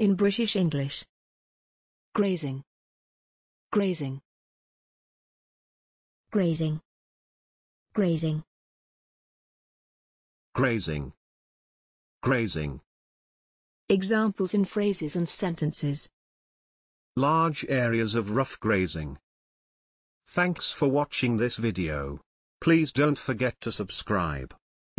in British English. grazing, grazing, grazing, grazing, grazing, grazing, Examples in phrases and sentences. large areas of rough grazing. Thanks for watching this video. Please don't forget to subscribe.